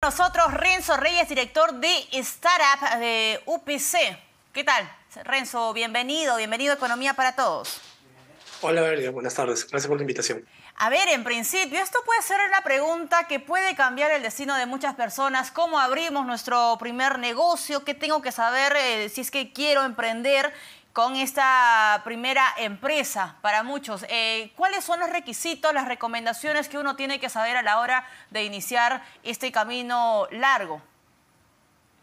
Nosotros, Renzo Reyes, director de Startup de UPC. ¿Qué tal? Renzo, bienvenido, bienvenido a Economía para Todos. Hola, Valeria, buenas tardes. Gracias por la invitación. A ver, en principio, esto puede ser una pregunta que puede cambiar el destino de muchas personas. ¿Cómo abrimos nuestro primer negocio? ¿Qué tengo que saber eh, si es que quiero emprender? Con esta primera empresa para muchos. Eh, ¿Cuáles son los requisitos, las recomendaciones que uno tiene que saber a la hora de iniciar este camino largo?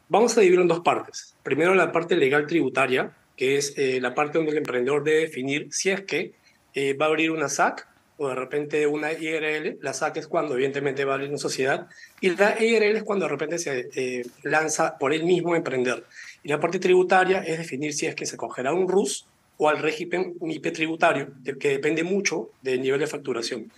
Vamos a dividirlo en dos partes. Primero la parte legal tributaria, que es eh, la parte donde el emprendedor debe definir si es que eh, va a abrir una SAC o de repente una IRL. La SAC es cuando evidentemente va a abrir una sociedad y la IRL es cuando de repente se lanza por él mismo a emprender. Y la parte tributaria es definir si es que se cogerá un RUS o al régimen MIPE tributario, que depende mucho del nivel de facturación.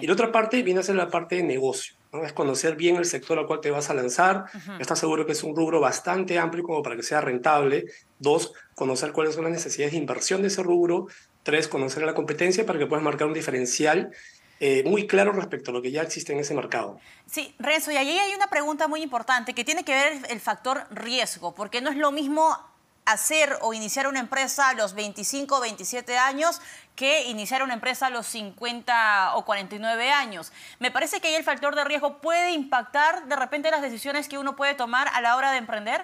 Y la otra parte viene a ser la parte de negocio, ¿no? es conocer bien el sector al cual te vas a lanzar, estar seguro que es un rubro bastante amplio como para que sea rentable. Dos, conocer cuáles son las necesidades de inversión de ese rubro. Tres, conocer la competencia para que puedas marcar un diferencial eh, muy claro respecto a lo que ya existe en ese mercado. Sí, Renzo, y ahí hay una pregunta muy importante que tiene que ver el factor riesgo, porque no es lo mismo hacer o iniciar una empresa a los 25 o 27 años que iniciar una empresa a los 50 o 49 años. Me parece que ahí el factor de riesgo puede impactar de repente las decisiones que uno puede tomar a la hora de emprender.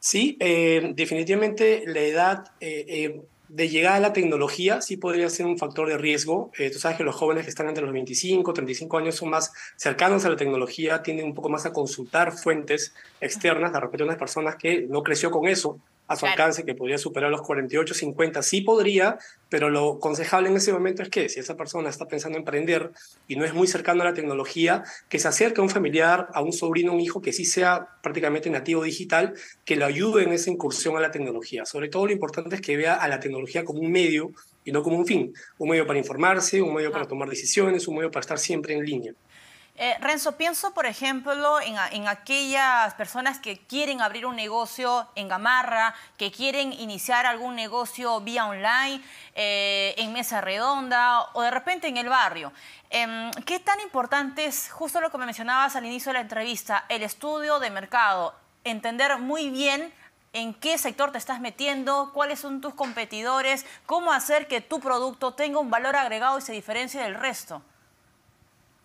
Sí, eh, definitivamente la edad eh, de llegar a la tecnología sí podría ser un factor de riesgo. Eh, tú sabes que los jóvenes que están entre los 25, 35 años son más cercanos a la tecnología, tienden un poco más a consultar fuentes externas, de repente unas personas que no creció con eso, a su alcance, que podría superar los 48, 50, sí podría, pero lo aconsejable en ese momento es que si esa persona está pensando en emprender y no es muy cercano a la tecnología, que se acerque a un familiar, a un sobrino, un hijo que sí sea prácticamente nativo digital, que lo ayude en esa incursión a la tecnología. Sobre todo lo importante es que vea a la tecnología como un medio y no como un fin, un medio para informarse, un medio para tomar decisiones, un medio para estar siempre en línea. Eh, Renzo, pienso, por ejemplo, en, aquellas personas que quieren abrir un negocio en Gamarra, que quieren iniciar algún negocio vía online, eh, en mesa redonda o de repente en el barrio. Em, ¿Qué tan importante es, justo lo que me mencionabas al inicio de la entrevista, el estudio de mercado? Entender muy bien en qué sector te estás metiendo, cuáles son tus competidores, cómo hacer que tu producto tenga un valor agregado y se diferencie del resto.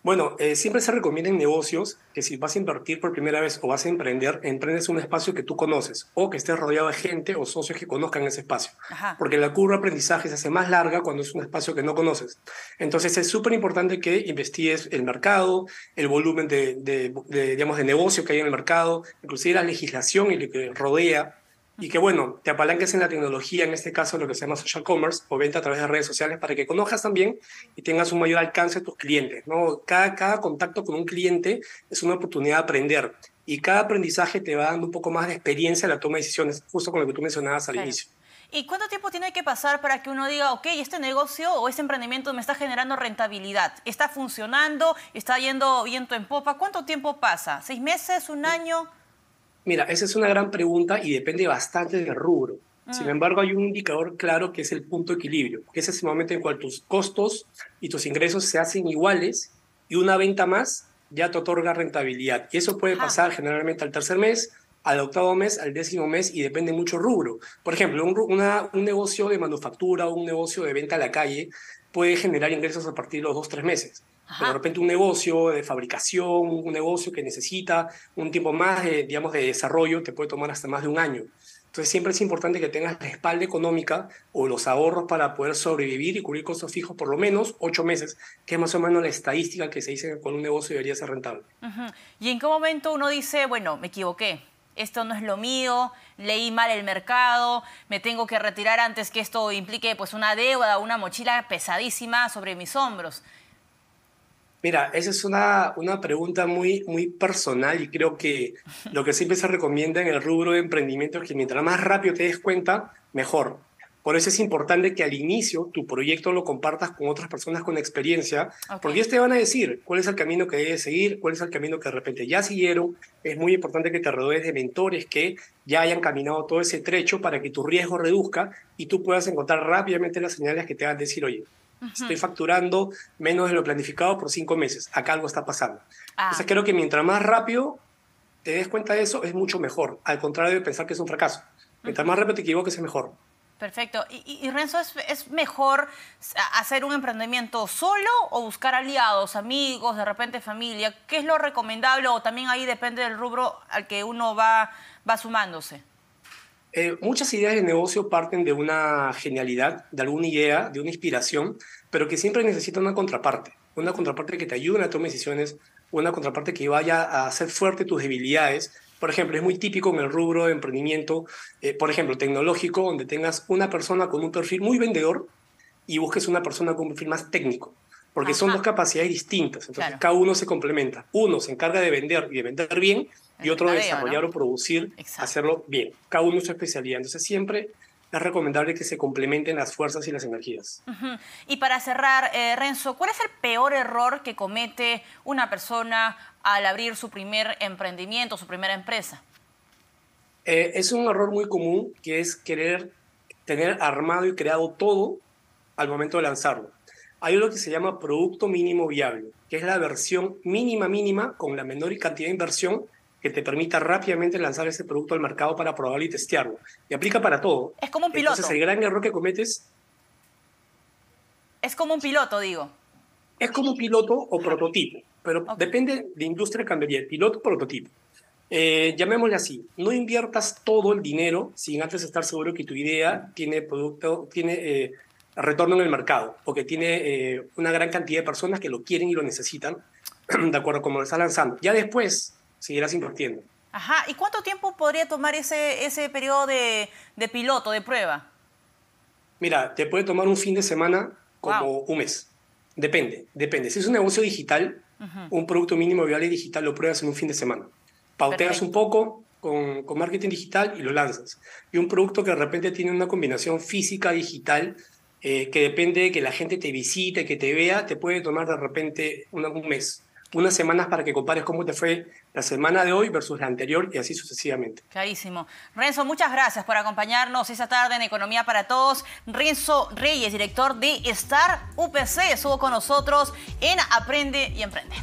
Bueno, eh, siempre se recomienda en negocios que si vas a invertir por primera vez o vas a emprender, emprendes un espacio que tú conoces o que estés rodeado de gente o socios que conozcan ese espacio. Porque la curva de aprendizaje se hace más larga cuando es un espacio que no conoces. Entonces es súper importante que investigues el mercado, el volumen de, digamos, de negocio que hay en el mercado, inclusive la legislación y lo que rodea y que bueno, te apalanques en la tecnología, en este caso lo que se llama social commerce o venta a través de redes sociales para que conozcas también y tengas un mayor alcance a tus clientes. ¿no? Cada, cada contacto con un cliente es una oportunidad de aprender y cada aprendizaje te va dando un poco más de experiencia en la toma de decisiones, justo con lo que tú mencionabas al inicio. ¿Y cuánto tiempo tiene que pasar para que uno diga, ok, este negocio o este emprendimiento me está generando rentabilidad? ¿Está funcionando? ¿Está yendo viento en popa? ¿Cuánto tiempo pasa? ¿Seis meses? ¿Un año? Mira, esa es una gran pregunta y depende bastante del rubro. Sin mm. embargo, hay un indicador claro que es el punto de equilibrio, que es ese momento en cual tus costos y tus ingresos se hacen iguales y una venta más ya te otorga rentabilidad. Y eso puede pasar generalmente al tercer mes, al octavo mes, al décimo mes y depende mucho rubro. Por ejemplo, un, un negocio de manufactura o un negocio de venta a la calle puede generar ingresos a partir de los dos, tres meses. Pero de repente un negocio de fabricación, un negocio que necesita un tiempo más de, digamos, de desarrollo, te puede tomar hasta más de un año. Entonces siempre es importante que tengas la espalda económica o los ahorros para poder sobrevivir y cubrir costos fijos por lo menos ocho meses, que es más o menos la estadística que se dice que con un negocio debería ser rentable. ¿Y en qué momento uno dice, bueno, me equivoqué? Esto no es lo mío, leí mal el mercado, me tengo que retirar antes que esto implique pues una deuda, una mochila pesadísima sobre mis hombros. Mira, esa es una, una pregunta muy, muy personal y creo que lo que siempre se recomienda en el rubro de emprendimiento es que mientras más rápido te des cuenta, mejor. Por eso es importante que al inicio tu proyecto lo compartas con otras personas con experiencia, porque ellos te van a decir cuál es el camino que debes seguir, cuál es el camino que de repente ya siguieron. Es muy importante que te rodees de mentores que ya hayan caminado todo ese trecho para que tu riesgo reduzca y tú puedas encontrar rápidamente las señales que te hagan decir, oye, Estoy facturando menos de lo planificado por cinco meses. Acá algo está pasando. Ah. Entonces creo que mientras más rápido te des cuenta de eso, es mucho mejor. Al contrario de pensar que es un fracaso. Mientras más rápido te equivoques, es mejor. Perfecto. Y, Renzo, ¿es, mejor hacer un emprendimiento solo o buscar aliados, amigos, de repente familia? ¿Qué es lo recomendable o también ahí depende del rubro al que uno va, va sumándose? Eh, muchas ideas de negocio parten de una genialidad, de alguna idea, de una inspiración, pero que siempre necesita una contraparte. Una contraparte que te ayude a tomar decisiones, una contraparte que vaya a hacer fuerte tus debilidades por ejemplo, es muy típico en el rubro de emprendimiento, eh, por ejemplo, tecnológico, donde tengas una persona con un perfil muy vendedor y busques una persona con un perfil más técnico, porque son dos capacidades distintas. Entonces, cada uno se complementa. Uno se encarga de vender y de vender bien, y otro de desarrollar o producir, hacerlo bien. Cada uno su especialidad. Entonces, siempre es recomendable que se complementen las fuerzas y las energías. Y para cerrar, eh, Renzo, ¿cuál es el peor error que comete una persona al abrir su primer emprendimiento, su primera empresa? Eh, es un error muy común que es querer tener armado y creado todo al momento de lanzarlo. Hay algo que se llama producto mínimo viable, que es la versión mínima mínima con la menor cantidad de inversión que te permita rápidamente lanzar ese producto al mercado para probarlo y testearlo. Y aplica para todo. Es como un piloto. Entonces el gran error que cometes... Es como un piloto, digo. Es como un piloto o prototipo pero depende de industria cambiaría, piloto prototipo. Eh, llamémosle así, no inviertas todo el dinero sin antes estar seguro que tu idea tiene producto, tiene eh, retorno en el mercado, porque tiene eh, una gran cantidad de personas que lo quieren y lo necesitan, de acuerdo a cómo lo estás lanzando. Ya después seguirás invirtiendo. Ajá, ¿y cuánto tiempo podría tomar ese, ese periodo de, de piloto, de prueba? Mira, te puede tomar un fin de semana como un mes. Depende, depende. Si es un negocio digital, un producto mínimo viable digital lo pruebas en un fin de semana. Pauteas un poco con, con, marketing digital y lo lanzas. Y un producto que de repente tiene una combinación física digital eh, que depende de que la gente te visite, que te vea, te puede tomar de repente un mes unas semanas para que compares cómo te fue la semana de hoy versus la anterior y así sucesivamente. Clarísimo. Renzo, muchas gracias por acompañarnos esta tarde en Economía para Todos. Renzo Reyes, director de Star UPC, estuvo con nosotros en Aprende y Emprende.